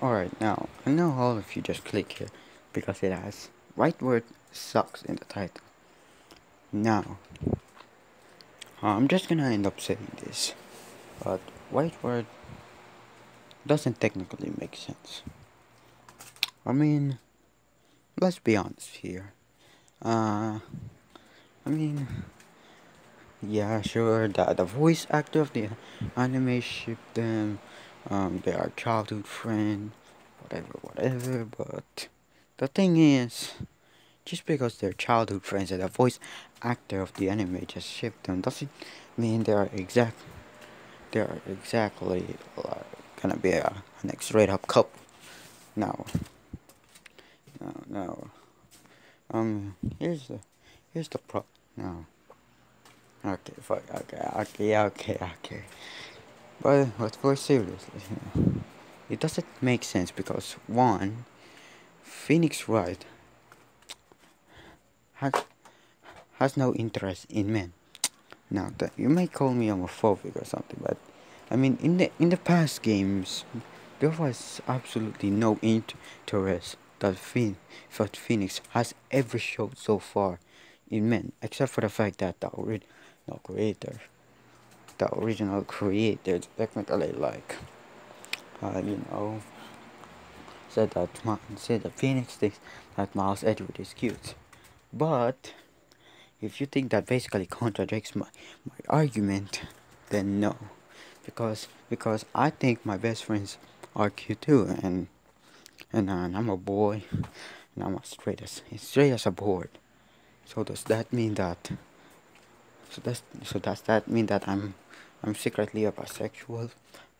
Alright, now, I know all of you just click here because it has Wrightworth sucks in the title. Now, I'm just gonna end up saying this, but Wrightworth doesn't technically make sense. I mean, let's be honest here. Uh, I mean, yeah, sure, the, the voice actor of the anime shipped them um, they are childhood friend, whatever, whatever. But the thing is, just because they're childhood friends and the voice actor of the anime just shipped them doesn't mean they are exact. They are exactly like, gonna be a, an straight up couple. No. No, no. Um, here's the, here's the pro. No. Okay, fuck. Okay, okay, okay, okay. But, but for seriously, it doesn't make sense because one, Phoenix Wright has has no interest in men. Now that you may call me homophobic or something, but I mean in the in the past games there was absolutely no interest that Phoenix, that Phoenix has ever showed so far in men, except for the fact that the original creator the original creator technically like uh, you know said that said that Phoenix thinks that Miles Edgeworth is cute. But if you think that basically contradicts my, my argument then no. Because because I think my best friends are cute too and and, uh, and I'm a boy and I'm as straight as straight as a board. So does that mean that so does so does that mean that I'm I'm secretly a bisexual.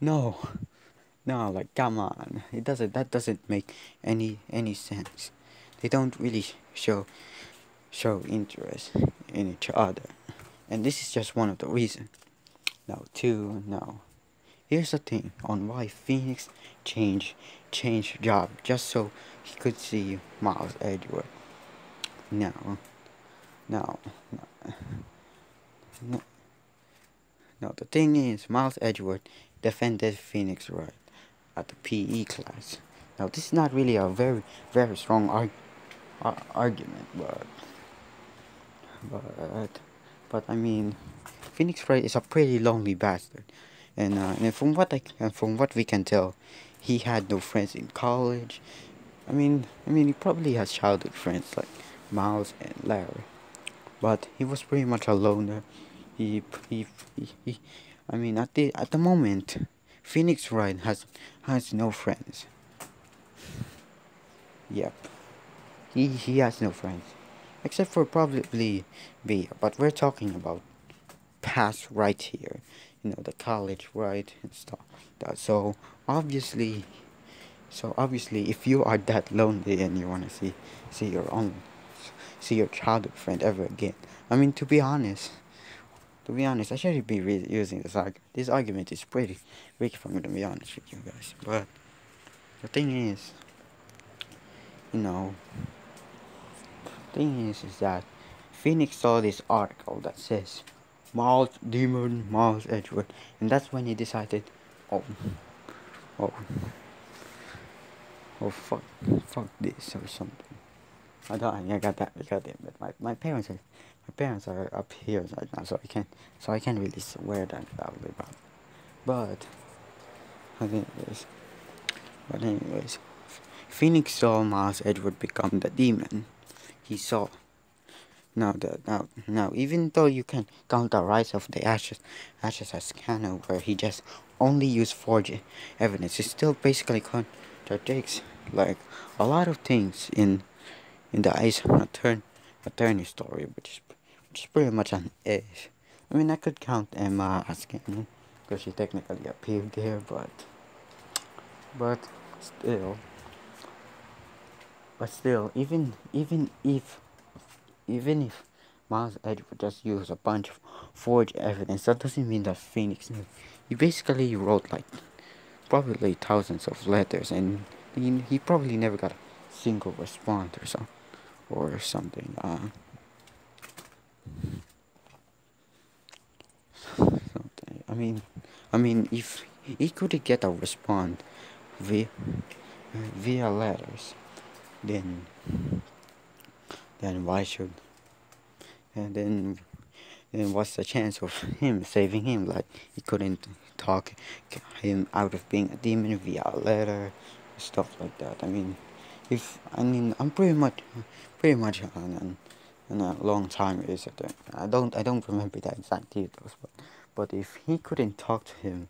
No, no, like come on, it doesn't. That doesn't make any any sense. They don't really show show interest in each other, and this is just one of the reasons. Now, two, no. Here's the thing on why Phoenix changed changed job just so he could see Miles Edgeworth. No, no, no. no. Now the thing is, Miles Edgeworth defended Phoenix Wright at the PE class. Now this is not really a very, very strong arg ar argument, but, but, but I mean, Phoenix Wright is a pretty lonely bastard, and, uh, and from what I, from what we can tell, he had no friends in college. I mean, I mean, he probably has childhood friends like Miles and Larry, but he was pretty much a loner he, he, he I mean at the at the moment Phoenix Wright has has no friends. Yep. He he has no friends. Except for probably B, but we're talking about past right here. You know, the college right and stuff. So obviously so obviously if you are that lonely and you wanna see see your own see your childhood friend ever again. I mean to be honest to be honest, I shouldn't be using this argument. This argument is pretty weak for me to be honest with you guys. But the thing is, you know, the thing is, is that Phoenix saw this article that says Miles Demon Miles Edgeworth, and that's when he decided, oh, oh, oh fuck, fuck this or something. I don't, I got that, I got it, but my, my parents are my parents are up here right now, so I can't, so I can't really swear that loudly about. But, but anyways, but anyways, Phoenix saw Miles Edgeworth become the demon. He saw. Now, the now, now, even though you can count the rise of the ashes, ashes as canon, where he just only used forged evidence, it still basically contradicts like a lot of things in in the Ace Attorney, attorney story, which is is pretty much an A. I mean, I could count Ema as canon because she technically appeared there, but but still, but still, even even if even if Miles Edgeworth just used a bunch of forged evidence, that doesn't mean that Phoenix knew. He basically wrote like probably thousands of letters, and he, he probably never got a single response or so or something. Uh, something. I mean, I mean, if he could get a response via uh, via letters, then then why should and then then what's the chance of him saving him? Like he couldn't talk him out of being a demon via a letter, stuff like that. I mean, if I mean I'm pretty much pretty much on, on a long time is? I don't I don't remember the exact details, but but if he couldn't talk to him,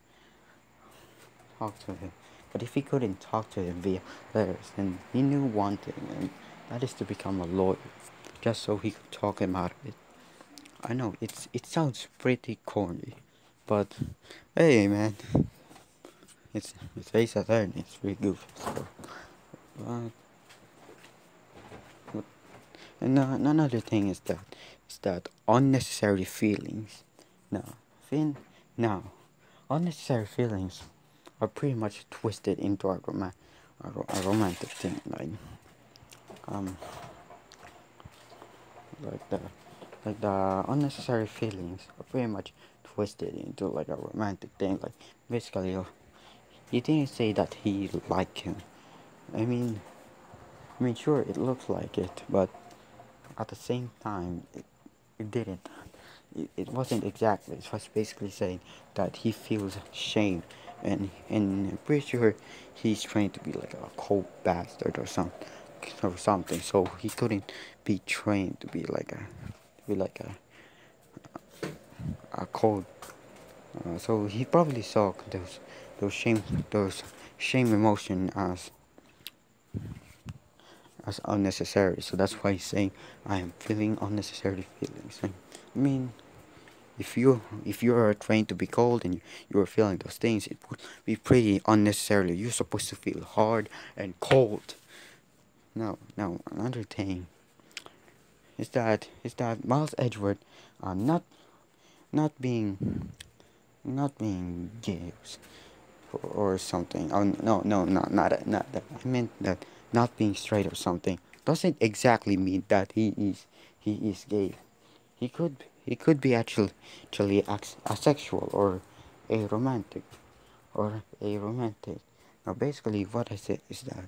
talk to him. But if he couldn't talk to him via letters, then he knew one thing, and that is to become a lawyer, just so he could talk him out of it. I know it's it sounds pretty corny, but hey, man, it's it's Ace Attorney. It's really goofy. So, uh, and uh, another thing is that is that unnecessary feelings. Now, now, unnecessary feelings are pretty much twisted into a, rom- a, a romantic thing, like um, like the like the unnecessary feelings are pretty much twisted into like a romantic thing. Like basically, uh, he didn't say that he liked him. I mean, I mean, sure, it looks like it, but at the same time, it, it didn't. It, wasn't exactly. It was basically saying that he feels shame, and and I'm pretty sure he's trying to be like a cold bastard or something or something. So he couldn't be trained to be like a be like a a cold. Uh, so he probably saw those those shame those shame emotion as as unnecessary. So that's why he's saying I am feeling unnecessary feelings. I mean, if you if you are trained to be cold and you are feeling those things, it would be pretty unnecessarily. You're supposed to feel hard and cold. No, no. Another thing is that is that Miles Edgeworth, uh, not not being not being gay or, or something. Oh no, no, no, not that, not that. I meant that not being straight or something doesn't exactly mean that he is he is gay. He could he could be actually actually asexual or a romantic or a romantic. Now basically what I said is that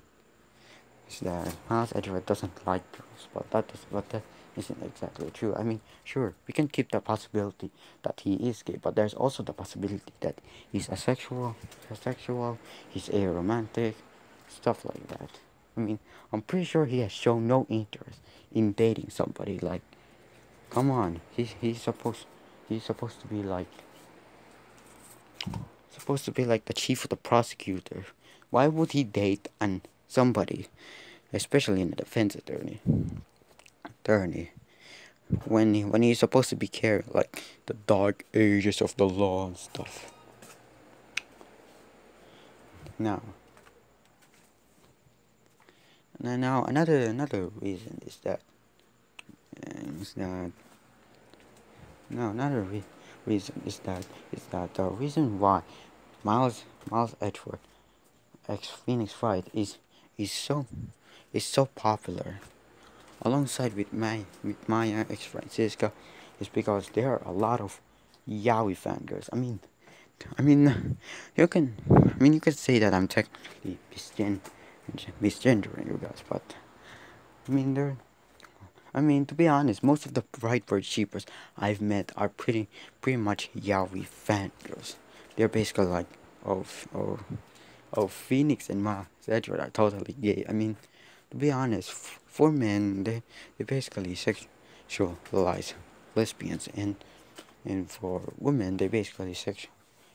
is that Miles Edgeworth doesn't like girls, but that is but that isn't exactly true. I mean, sure, we can keep the possibility that he is gay, but there's also the possibility that he's asexual, asexual, he's aromantic, stuff like that. I mean, I'm pretty sure he has shown no interest in dating somebody. Like, come on, he's he's supposed he's supposed to be like supposed to be like the chief of the prosecutor. Why would he date an somebody, especially in a defense attorney? Attorney, when he, when he's supposed to be carrying like the dark ages of the law and stuff. Now, now, now another another reason is that is that no another re reason is that is that the reason why Miles Miles Edgeworth X Phoenix Wright is is so is so popular alongside with my with Maya X Franziska is because there are a lot of Yaoi fangirls. I mean I mean you can I mean you could say that I'm technically misgen misgendering you guys, but I mean they're I mean to be honest, most of the Wrightworth Sheepers I've met are pretty pretty much Yaoi fangirls. They're basically like oh oh oh Phoenix and Ma Edgeworth are totally gay. I mean to be honest, for men they they basically sexualize lesbians and and for women they basically sex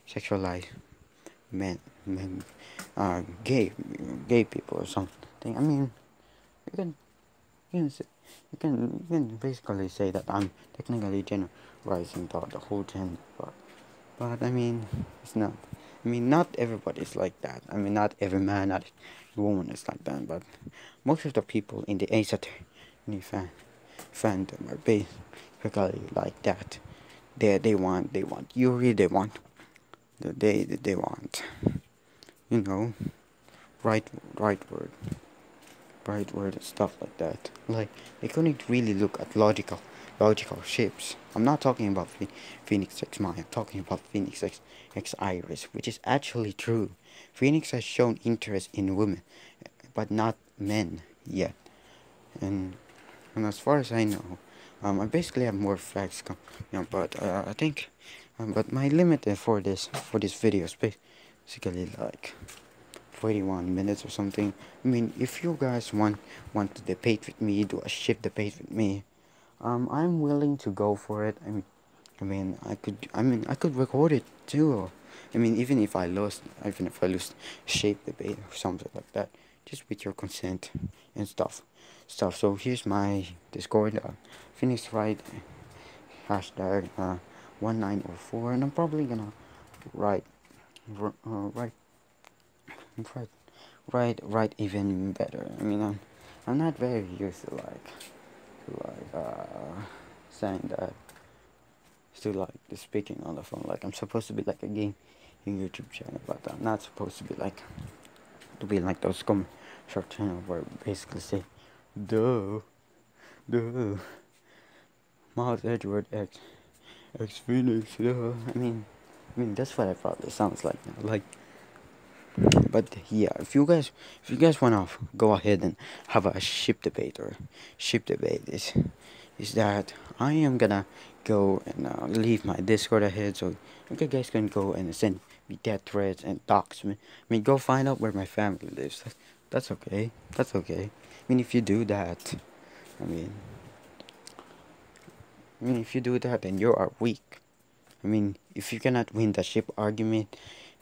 sexualize men men uh gay gay people or something. I mean you can you can you can you can basically say that I'm technically generalizing the, the whole gender but but I mean it's not I mean not everybody is like that. I mean not every man, not every woman is like that, but most of the people in the Ace Attorney fan fandom are basically like that. They they want they want Yuri, they want the they they want you know right Wrightworth Wrightworth and stuff like that. Like they couldn't really look at logical logical ships. I'm not talking about Phoenix X Maya, I'm talking about Phoenix X, X Iris, which is actually true. Phoenix has shown interest in women, but not men yet. And, and as far as I know, um, I basically have more facts, come, you know, but uh, I think, um, but my limit for this for this video is basically like 41 minutes or something. I mean, if you guys want want to debate with me, do a ship debate with me, um, I'm willing to go for it. I mean, I mean, I could, I mean, I could record it too. I mean, even if I lost, even if I lose shape debate or something like that, just with your consent and stuff, stuff. So here's my Discord, uh, Phoenix Wright hashtag uh, 1904, and I'm probably gonna write, uh, write right right right even better. I mean i'm i'm not very used to like to like uh saying that to like speaking on the phone. Like i'm supposed to be like a game in youtube channel but i'm not supposed to be like to be like those com short channel where basically say duh duh miles edgeworth x x phoenix duh. I mean i mean that's what i thought it sounds like now. like but yeah if you guys if you guys want to go ahead and have a ship debate or ship debate is is that i am gonna go and uh, leave my discord ahead so you guys can go and send me death threats and me i mean go find out where my family lives. That's, that's okay. That's okay. I mean if you do that i mean i mean if you do that then you are weak. I mean if you cannot win the ship argument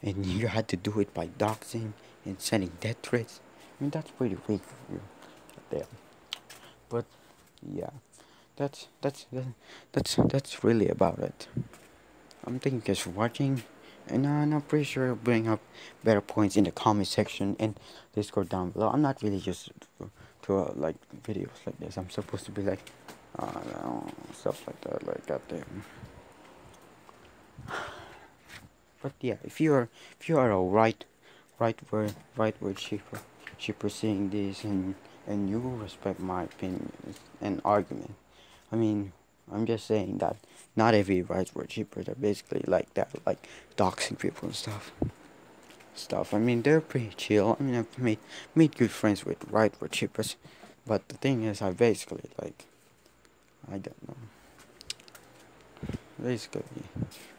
and you had to do it by doxing and sending death threats. I mean, that's pretty weak for you, there. But yeah, that's that's that's that's really about it. I'm thank you guys for watching, and, uh, I'm pretty sure I'll bring up better points in the comment section and Discord down below. I'm not really just to, uh, like videos like this. I'm supposed to be like, uh, stuff like that, like there. But yeah, if you are if you are a right right word Wrightworth shipper shipper saying this and and you respect my opinion and argument. I mean, I'm just saying that not every Wrightworth shipper are basically like that, like doxing people and stuff. Stuff. I mean, they're pretty chill. I mean, I've made made good friends with Wrightworth shippers, but the thing is, I basically like, I don't know basically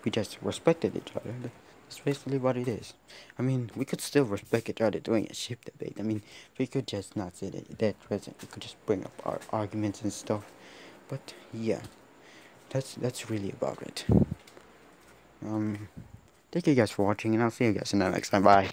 we just respected each other. That's basically what it is. I mean we could still respect each other during a ship debate. I mean we could just not say that that present. We could just bring up our arguments and stuff. But yeah that's that's really about it. Um thank you guys for watching and i'll see you guys in the next time. Bye